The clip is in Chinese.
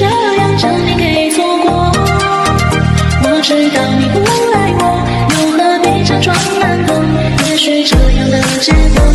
这样将你给错过。我知道你不爱我又何必假装难过也许这样的结果